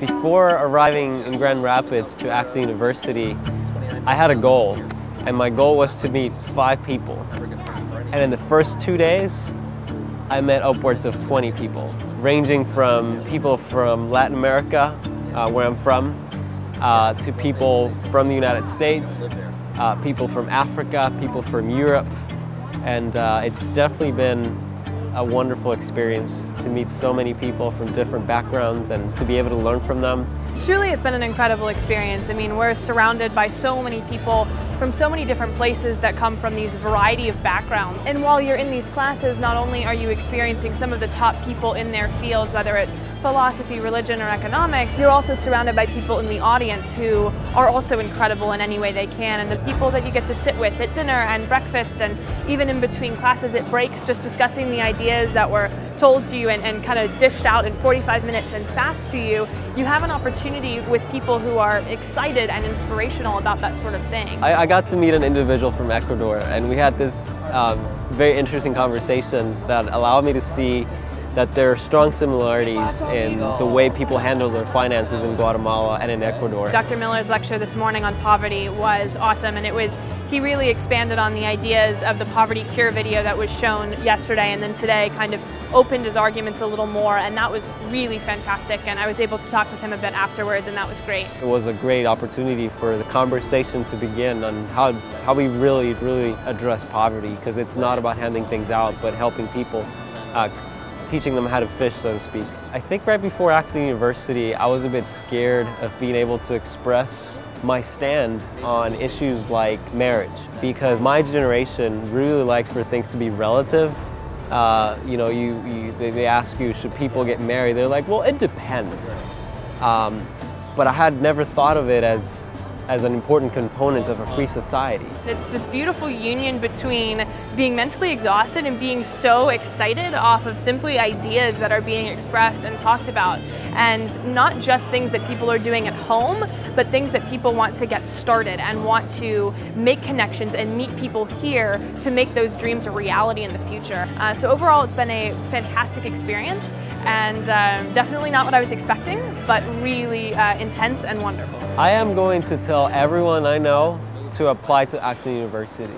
Before arriving in Grand Rapids to Acton University, I had a goal, and my goal was to meet five people. And in the first two days, I met upwards of 20 people, ranging from people from Latin America, uh, where I'm from, uh, to people from the United States, uh, people from Africa, people from Europe, and uh, it's definitely been a wonderful experience to meet so many people from different backgrounds and to be able to learn from them. Truly, it's been an incredible experience. I mean, we're surrounded by so many people from so many different places that come from these variety of backgrounds. And while you're in these classes, not only are you experiencing some of the top people in their fields, whether it's philosophy, religion, or economics, you're also surrounded by people in the audience who are also incredible in any way they can. And the people that you get to sit with at dinner and breakfast and even in between classes at breaks, just discussing the ideas that were told to you and, and kind of dished out in 45 minutes and fast to you, you have an opportunity with people who are excited and inspirational about that sort of thing. I, I got to meet an individual from Ecuador and we had this um, very interesting conversation that allowed me to see that there are strong similarities in the way people handle their finances in Guatemala and in Ecuador. Dr. Miller's lecture this morning on poverty was awesome and it was he really expanded on the ideas of the PovertyCure video that was shown yesterday and then today kind of opened his arguments a little more and that was really fantastic and I was able to talk with him a bit afterwards and that was great. It was a great opportunity for the conversation to begin on how, how we really, really address poverty because it's not about handing things out but helping people uh, teaching them how to fish, so to speak. I think right before Acton University, I was a bit scared of being able to express my stand on issues like marriage because my generation really likes for things to be relative. Uh, you know, you, you, they ask you, should people get married? They're like, well, it depends. Um, but I had never thought of it as as an important component of a free society. It's this beautiful union between being mentally exhausted and being so excited off of simply ideas that are being expressed and talked about. And not just things that people are doing at home, but things that people want to get started and want to make connections and meet people here to make those dreams a reality in the future. Uh, so overall, it's been a fantastic experience and um, definitely not what I was expecting, but really uh, intense and wonderful. I am going to tell everyone I know to apply to Acton University.